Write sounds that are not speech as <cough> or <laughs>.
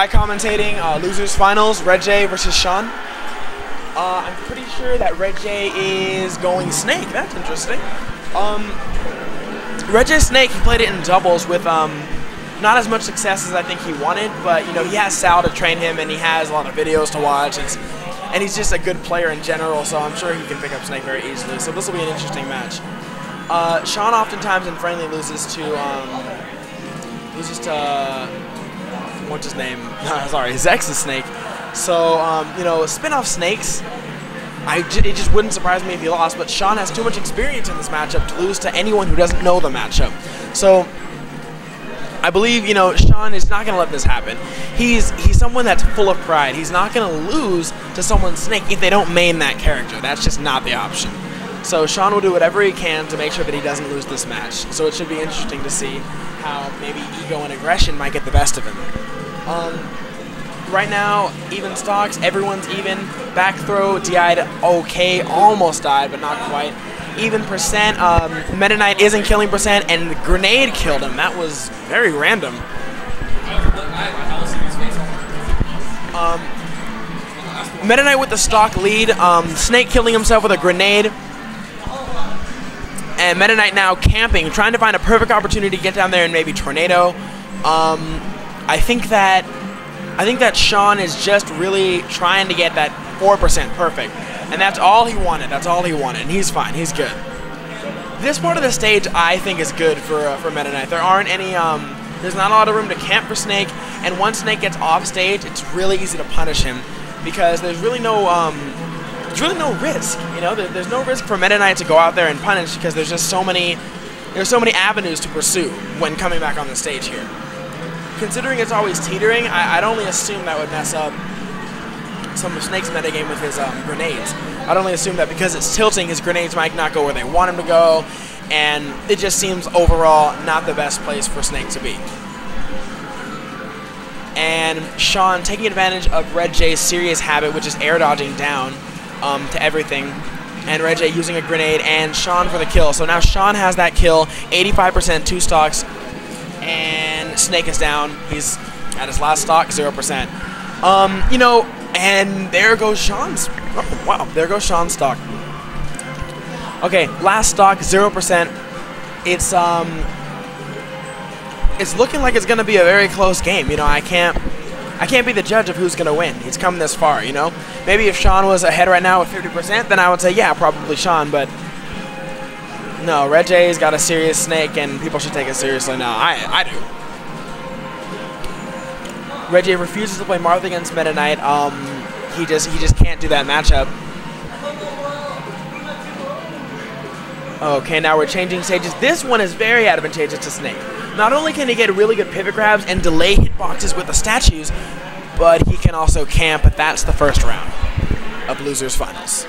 I commentating uh, losers finals, Red J versus Sean. Uh, I'm pretty sure that Red J is going Snake. That's interesting. Um, Red J Snake, he played it in doubles with um, not as much success as I think he wanted, but you know he has Sal to train him, and he has a lot of videos to watch. It's, and he's just a good player in general, so I'm sure he can pick up Snake very easily. So this will be an interesting match. Uh, Sean oftentimes in friendly loses to um, loses to what's his name? <laughs> Sorry, Zex's Snake. So um, you know, spin-off snakes. I it just wouldn't surprise me if he lost, but Sean has too much experience in this matchup to lose to anyone who doesn't know the matchup. So I believe you know Sean is not going to let this happen. He's he's someone that's full of pride. He's not going to lose to someone Snake if they don't main that character. That's just not the option. So Sean will do whatever he can to make sure that he doesn't lose this match. So it should be interesting to see how maybe ego and aggression might get the best of him. Um, right now, even stocks, everyone's even. Back throw, DI'd okay, almost died, but not quite. Even percent, um, Meta Knight isn't killing percent, and grenade killed him. That was very random. Um, Meta Knight with the stock lead, um, Snake killing himself with a grenade. And Meta Knight now camping, trying to find a perfect opportunity to get down there and maybe tornado. Um, I think that I think that Sean is just really trying to get that 4% perfect. And that's all he wanted. That's all he wanted. And he's fine. He's good. This part of the stage I think is good for uh, for Meta Knight. There aren't any um there's not a lot of room to camp for Snake, and once Snake gets off stage, it's really easy to punish him because there's really no um there's really no risk. You know, there, there's no risk for Meta Knight to go out there and punish because there's just so many there's so many avenues to pursue when coming back on the stage here considering it's always teetering, I, would only assume that would mess up some of Snake's metagame with his um, grenades. I'd only assume that because it's tilting, his grenades might not go where they want him to go, and it just seems overall not the best place for Snake to be. And Sean taking advantage of Red J's serious habit, which is air dodging down um, to everything. And Red J using a grenade, and Sean for the kill. So now Sean has that kill, 85% two stocks, and Snake is down. He's at his last stock, 0%. Um, you know, and there goes Sean's. Oh, wow, there goes Sean's stock. Okay, last stock, 0%. It's, um, it's looking like it's going to be a very close game. You know, I can't, I can't be the judge of who's going to win. He's come this far, you know? Maybe if Sean was ahead right now with 50%, then I would say, yeah, probably Sean, but no, Red J's got a serious snake, and people should take it seriously now. I, I do. Red J refuses to play Marth against Meta Knight. Um, he just he just can't do that matchup. Okay, now we're changing stages. This one is very advantageous to Snake. Not only can he get really good pivot grabs and delay hitboxes with the statues, but he can also camp, but that's the first round of Losers Finals.